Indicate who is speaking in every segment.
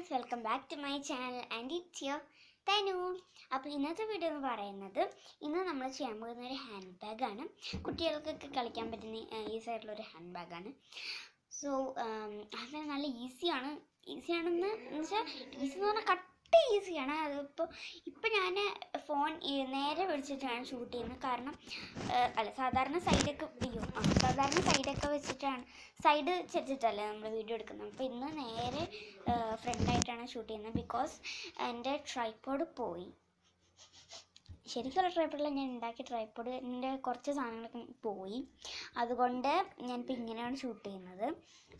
Speaker 1: Guys welcome back to my channel and it's your Tanu അപ്പോൾ ഇന്നത്തെ video എന്ന് പറയുന്നത് ഇന്ന് നമ്മൾ ചെയ്യാൻ പോകുന്ന ഒരു ഹാൻഡ് ബാഗാണ് കുട്ടികൾക്കൊക്കെ കളിക്കാൻ പറ്റുന്ന ഈസി ആയിട്ടുള്ള ഒരു ഹാൻഡ് ബാഗാണ് സോ അത് നല്ല ഈസിയാണ് ഈസിയാണെന്ന് വെച്ചാൽ ഈസി എന്ന് പറഞ്ഞാൽ കട്ട് ഈസിയാണ് അതിപ്പോൾ ഇപ്പം ഞാൻ ഫോൺ നേരെ പിടിച്ചിട്ടാണ് ഷൂട്ട് ചെയ്യുന്നത്. കാരണം അല്ല സാധാരണ സൈഡൊക്കെ അയ്യോ ആ, സാധാരണ സൈഡൊക്കെ വെച്ചിട്ടാണ്. സൈഡ് വെച്ചിട്ടല്ലേ നമ്മൾ വീഡിയോ എടുക്കുന്നത്. അപ്പോൾ ഇന്ന് നേരെ ഫ്രണ്ടായിട്ടാണ് ഷൂട്ട് ചെയ്യുന്നത്. ബിക്കോസ് എന്റെ ട്രൈപ്പോഡ് പോയി. ശരിക്കുള്ള ട്രൈപ്പോഡിൽ ഞാൻ ഉണ്ടാക്കിയ ട്രൈപ്പോഡിന്റെ കുറച്ച് സാധനങ്ങളൊക്കെ പോയി. അതുകൊണ്ട് ഞാനിപ്പോൾ ഇങ്ങനെയാണ് ഷൂട്ട് ചെയ്യുന്നത്.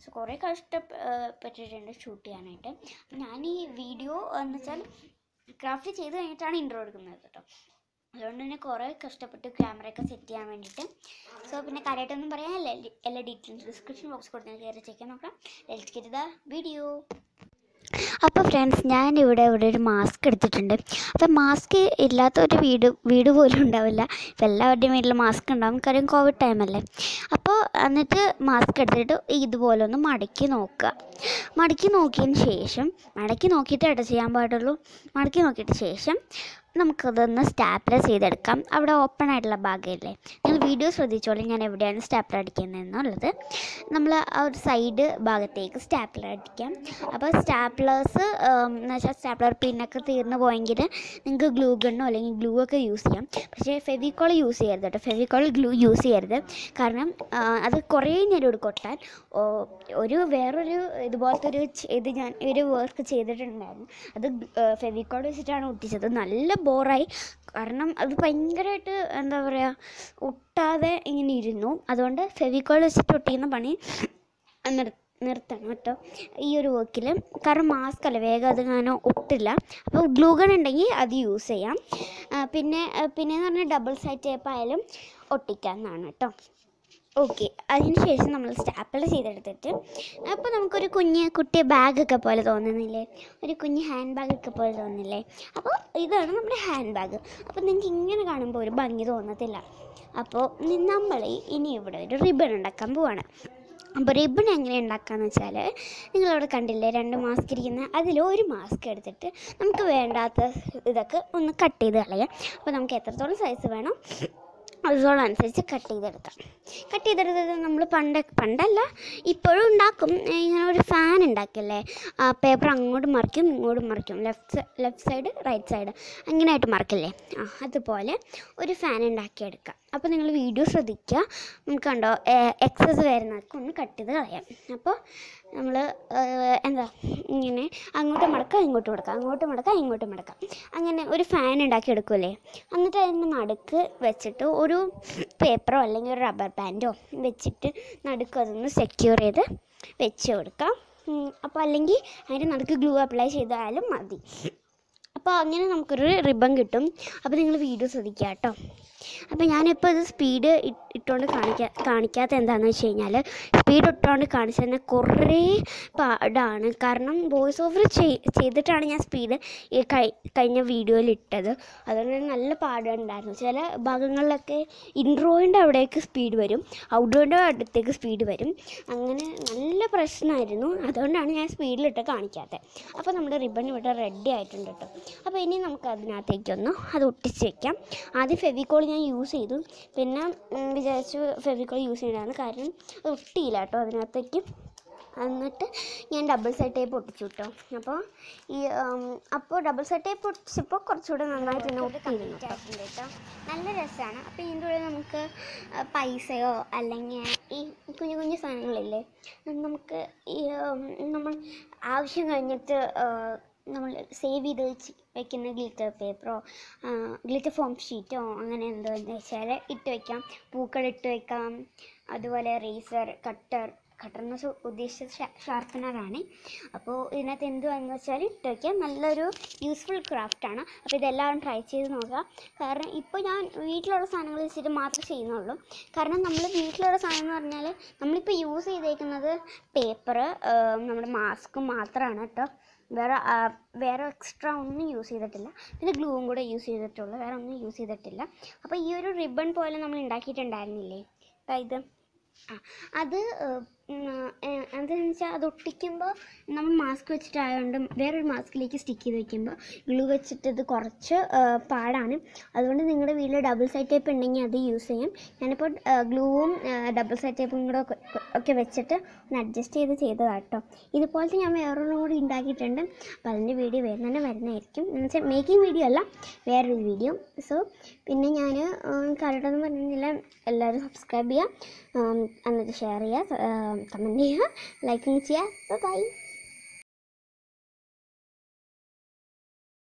Speaker 1: സോ കുറേ കഷ്ടപ്പെട്ടിട്ടുണ്ട് ഷൂട്ട് ചെയ്യാനായിട്ട്. ഞാൻ ഈ വീഡിയോ എന്ന് വെച്ചാൽ ക്രാഫ്റ്റ് ചെയ്ത് കഴിഞ്ഞിട്ടാണ് ഇൻട്രോ എടുക്കുന്നത് കേട്ടോ. അതുകൊണ്ട് തന്നെ കുറേ കഷ്ടപ്പെട്ടു ക്യാമറയൊക്കെ സെറ്റ് ചെയ്യാൻ വേണ്ടിയിട്ട്. സോ പിന്നെ കാര്യമായിട്ടൊന്നും പറയാനില്ല. എല്ലാ ഡീറ്റെയിൽസ് ഡിസ്ക്രിപ്ഷൻ ബോക്സ് കൊടുത്ത് കയറി ചെക്ക് നോക്കാം. ലെറ്റ്സ് ഗെറ്റ് ദ വീഡിയോ അപ്പോൾ ഫ്രണ്ട്സ് ഞാൻ ഇവിടെ ഇവിടെ ഒരു മാസ്ക് എടുത്തിട്ടുണ്ട്. അപ്പോൾ മാസ്ക് ഇല്ലാത്ത ഒരു വീട് വീട് പോലും ഉണ്ടാവില്ല. ഇപ്പം എല്ലാവരുടെയും വീട്ടിൽ മാസ്ക് ഉണ്ടാവും. കാര്യം കോവിഡ് ടൈമല്ലേ അപ്പോൾ എന്നിട്ട് മാസ്ക് എടുത്തിട്ട് ഇതുപോലെ ഒന്ന് മടക്കി നോക്കുക. മടക്കി നോക്കിയതിന് ശേഷം മടക്കി നോക്കിയിട്ട് ഇട ചെയ്യാൻ പാടുള്ളൂ. മടക്കി നോക്കിയിട്ട് ശേഷം നമുക്കതൊന്ന് സ്റ്റാപ്ലർ ചെയ്തെടുക്കാം. അവിടെ ഓപ്പൺ ആയിട്ടുള്ള ഭാഗമല്ലേ? നിങ്ങൾ വീഡിയോ ശ്രദ്ധിച്ചോളൂ ഞാൻ എവിടെയാണ് സ്റ്റാപ്ലർ അടിക്കുന്നതെന്നുള്ളത്. നമ്മൾ ആ ഒരു സൈഡ് ഭാഗത്തേക്ക് സ്റ്റാപ്ലർ അടിക്കാം. അപ്പോൾ സ്റ്റാപ്ലേഴ്സ് എന്ന് വെച്ചാൽ സ്റ്റാപ്ലർ പിന്നൊക്കെ തീർന്നു പോയെങ്കിൽ നിങ്ങൾക്ക് ഗ്ലൂ ഗണ്ണോ അല്ലെങ്കിൽ ഗ്ലൂ ഒക്കെ യൂസ് ചെയ്യാം. പക്ഷേ ഫെവിക്കോൾ യൂസ് ചെയ്യരുത് കേട്ടോ. ഫെവിക്കോൾ ഗ്ലൂ യൂസ് ചെയ്യരുത്. കാരണം അത് കുറേ നേരം ഇവിടെ കൊട്ടാൻ ഒരു വേറൊരു ഇതുപോലത്തെ ഒരു ഇത് ഞാൻ ഒരു വർക്ക് ചെയ്തിട്ടുണ്ടായിരുന്നു. അത് ഫെവിക്കോൾ വെച്ചിട്ടാണ് ഒട്ടിച്ചത്. നല്ല ബോറായി. കാരണം അത് ഭയങ്കരമായിട്ട് എന്താ പറയുക ഒട്ടാതെ ഇങ്ങനെ ഇരുന്നു. അതുകൊണ്ട് ഫെവിക്കോൾ വെച്ചിട്ട് ഒട്ടിക്കുന്ന പണി നിർ നിർത്തണം കേട്ടോ ഈ ഒരു വർക്കിൽ കാരണം മാസ്ക് അല്ല വേഗം അത് അങ്ങനെ ഒട്ടില്ല. അപ്പോൾ ഗ്ലൂഗൺ ഉണ്ടെങ്കിൽ അത് യൂസ് ചെയ്യാം. പിന്നെ പിന്നെ എന്ന് പറഞ്ഞാൽ ഡബിൾ സൈഡ് ടേപ്പ് ആയാലും ഒട്ടിക്കാവുന്നതാണ് കേട്ടോ. ഓക്കെ അതിന് ശേഷം നമ്മൾ സ്റ്റാപ്പിൾ ചെയ്തെടുത്തിട്ട് അപ്പോൾ നമുക്കൊരു കുഞ്ഞ് കുട്ടി ബാഗൊക്കെ പോലെ തോന്നുന്നില്ലേ? ഒരു കുഞ്ഞ് ഹാൻഡ് ബാഗൊക്കെ പോലെ തോന്നുന്നില്ലേ? അപ്പോൾ ഇതാണ് നമ്മുടെ ഹാൻഡ് ബാഗ്. അപ്പോൾ നിങ്ങൾക്ക് ഇങ്ങനെ കാണുമ്പോൾ ഒരു ഭംഗി തോന്നത്തില്ല. അപ്പോൾ നമ്മൾ ഇനി ഇവിടെ ഒരു റിബൺ ഉണ്ടാക്കാൻ പോവാണ്. അപ്പോൾ റിബൺ എങ്ങനെ ഉണ്ടാക്കാന്ന് വെച്ചാൽ നിങ്ങളവിടെ കണ്ടില്ലേ രണ്ട് മാസ്ക് ഇരിക്കുന്ന. അതിൽ ഒരു മാസ്ക് എടുത്തിട്ട് നമുക്ക് വേണ്ടാത്ത ഇതൊക്കെ ഒന്ന് കട്ട് ചെയ്ത് കളയാം. അപ്പോൾ നമുക്ക് എത്രത്തോളം സൈസ് വേണം? അതുപോലെ അനുസരിച്ച് കട്ട് ചെയ്തെടുക്കാം. കട്ട് ചെയ്തെടുത്തത് നമ്മൾ പണ്ട് പണ്ടല്ല ഇപ്പോഴും ഉണ്ടാക്കും. ഇങ്ങനെ ഒരു ഫാൻ ഉണ്ടാക്കിയല്ലേ ആ പേപ്പർ അങ്ങോട്ട് മറിക്കും ഇങ്ങോട്ട് മറിക്കും. Left left side right side അങ്ങനെയായിട്ട് മറിക്കില്ലേ? ആ അതുപോലെ ഒരു ഫാൻ ഉണ്ടാക്കിയെടുക്കാം. അപ്പോൾ നിങ്ങൾ വീഡിയോ ശ്രദ്ധിക്കുക. നമുക്ക് കണ്ടോ എക്സസ് വരുന്നതൊക്കെ ഒന്ന് കട്ട് ചെയ്ത് കളയാം. അപ്പോൾ നമ്മൾ എന്താ ഇങ്ങനെ അങ്ങോട്ട് മടക്കാം ഇങ്ങോട്ട് മടക്കാം. അങ്ങോട്ട് മടക്കാം ഇങ്ങോട്ട് മടക്കാം. അങ്ങനെ ഒരു ഫാൻ ഉണ്ടാക്കി എടുക്കുമല്ലേ എന്നിട്ട് അതിന്റെ നടുക്ക് വെച്ചിട്ട് ഒരു പേപ്പറോ അല്ലെങ്കിൽ ഒരു റബ്ബർ ബാൻഡോ വെച്ചിട്ട് നടുക്ക് അതൊന്ന് സെക്യൂർ ചെയ്ത് വെച്ച് കൊടുക്കാം. അപ്പോൾ അല്ലെങ്കിൽ അതിന്റെ നടുക്ക് ഗ്ലൂ അപ്ലൈ ചെയ്താലും മതി. അപ്പോൾ അങ്ങനെ നമുക്കൊരു റിബൺ കിട്ടും. അപ്പോൾ നിങ്ങൾ വീഡിയോ ശ്രദ്ധിക്കുക കേട്ടോ. അപ്പോൾ ഞാനിപ്പോൾ ഇത് സ്പീഡ് ഇട്ടുകൊണ്ട് കാണിക്കാ കാണിക്കാത്ത എന്താണെന്ന് വെച്ച് കഴിഞ്ഞാൽ സ്പീഡ് ഇട്ടുകൊണ്ട് കാണിച്ചു തന്നെ കുറേ പാടാണ്. കാരണം വോയിസ് ഓവർ ചെയ്തിട്ടാണ് ഞാൻ സ്പീഡ് ഈ കഴിഞ്ഞ വീഡിയോയിൽ ഇട്ടത്. അതുകൊണ്ട് തന്നെ നല്ല പാടുണ്ടായിരുന്നു ചില ഭാഗങ്ങളിലൊക്കെ ഇൻട്രോയിന്റെ അവിടേക്ക് സ്പീഡ് വരും ഔട്ട്ഡോറിന്റെ അടുത്തേക്ക് സ്പീഡ് വരും. അങ്ങനെ നല്ല പ്രശ്നമായിരുന്നു അതുകൊണ്ടാണ് ഞാൻ സ്പീഡിലിട്ട് കാണിക്കാത്തത് അപ്പോൾ നമ്മുടെ റിബൺ ഇവിടെ റെഡി ആയിട്ടുണ്ട് കേട്ടോ അപ്പോൾ ഇനി നമുക്ക് അതിനകത്തേക്കൊന്ന് അത് ഒട്ടിച്ച് വെക്കാം. ആദ്യം ഫെവിക്കോൾ ഞാൻ യൂസ് ചെയ്തു. പിന്നെ വിചാരിച്ചു ഫെവിക്കോൾ യൂസ് ചെയ്യണമെന്ന് കാരണം ഒട്ടിയില്ല കേട്ടോ അതിനകത്തേക്ക്. എന്നിട്ട് ഞാൻ ഡബിൾ സൈഡ് ടേപ്പ് ഒട്ടിച്ചു കേട്ടോ. അപ്പോൾ ഈ അപ്പോൾ ഡബിൾ സൈഡ് ടേപ്പ് ഒട്ടിച്ചപ്പോൾ കുറച്ചുകൂടെ നന്നായിട്ട് തന്നെ ഒട്ടിയിരുന്നു കേട്ടോ. നല്ല രസമാണ്. അപ്പോൾ ഇതിന്റെ ഉള്ളിൽ നമുക്ക് പൈസയോ അല്ലെങ്കിൽ ഈ കുഞ്ഞു കുഞ്ഞു സാധനങ്ങളില്ലേ നമുക്ക് ഈ നമ്മൾ ആവശ്യം കഴിഞ്ഞിട്ട് നമ്മൾ സേവ് ചെയ്ത് വെക്കുന്ന ഗ്ലിറ്റർ പേപ്പറോ ഗ്ലിറ്റർ ഫോം ഷീറ്റോ അങ്ങനെ എന്തോ എന്ന് വെച്ചാൽ ഇട്ട് വെക്കാം. പൂക്കൾ ഇട്ട് വെക്കാം. അതുപോലെ റേസർ കട്ടർ കട്ടർ ഉദ്ദേശിച്ചത് ഷാർപ്പനറാണ് അപ്പോൾ ഇതിനകത്ത് എന്തുവാന്ന് വെച്ചാൽ ഇട്ട് വയ്ക്കാം നല്ലൊരു യൂസ്ഫുൾ ക്രാഫ്റ്റാണ് അപ്പോൾ ഇതെല്ലാവരും ട്രൈ ചെയ്ത് നോക്കുക. കാരണം ഇപ്പോൾ ഞാൻ വീട്ടിലുള്ള സാധനങ്ങൾ വെച്ചിട്ട് മാത്രമേ ചെയ്യുന്നുള്ളൂ. കാരണം നമ്മൾ വീട്ടിലുള്ള സാധനം എന്ന് പറഞ്ഞാൽ നമ്മളിപ്പോൾ യൂസ് ചെയ്തേക്കുന്നത് പേപ്പർ നമ്മുടെ മാസ്ക് മാത്രമാണ് കേട്ടോ. വേറെ വേറെ എക്സ്ട്രാ ഒന്നും യൂസ് ചെയ്തിട്ടില്ല. പിന്നെ ഗ്ലൂവും കൂടെ യൂസ് ചെയ്തിട്ടുള്ളൂ. വേറെ ഒന്നും യൂസ് ചെയ്തിട്ടില്ല. അപ്പോൾ ഈ ഒരു റിബൺ പോലെ നമ്മൾ ഉണ്ടാക്കിയിട്ടുണ്ടായിരുന്നില്ലേ? അതായത് ആ അത് എന്താണെന്ന് വെച്ചാൽ അത് ഒട്ടിക്കുമ്പോൾ നമ്മൾ മാസ്ക് വെച്ചിട്ടായതുകൊണ്ട് വേറൊരു മാസ്കിലേക്ക് സ്റ്റിക്ക് ചെയ്ത് വെക്കുമ്പോൾ ഗ്ലൂ വെച്ചിട്ട് ഇത് കുറച്ച് പാടാണ്. അതുകൊണ്ട് നിങ്ങളുടെ വീട്ടിൽ ഡബിൾ സൈഡ് ടേപ്പ് ഉണ്ടെങ്കിൽ അത് യൂസ് ചെയ്യും. ഞാനിപ്പോൾ ഗ്ലൂവും ഡബിൾ സൈഡ് ടേപ്പും കൂടെ ഒക്കെ- വെച്ചിട്ട് ഒന്ന് അഡ്ജസ്റ്റ് ചെയ്ത് ചെയ്തതാണ് കേട്ടോ ഇതുപോലത്തെ ഞാൻ വേറൊരു കൂടി ഉണ്ടാക്കിയിട്ടുണ്ട് അപ്പോൾ അതിന്റെ വീഡിയോ വരുന്നതന്നെ വരുന്നതായിരിക്കും. എന്ന് വെച്ചാൽ മേക്കിംഗ് വീഡിയോ അല്ല വേറൊരു വീഡിയോ സോ പിന്നെ ഞാൻ കരടെന്ന് പറഞ്ഞില്ല. എല്ലാവരും സബ്സ്ക്രൈബ് ചെയ്യുക എന്നിട്ട് ഷെയർ ചെയ്യുക കമന്റ് ചെയ്യുക ലൈക്കിങ് ചെയ്യുക ബൈ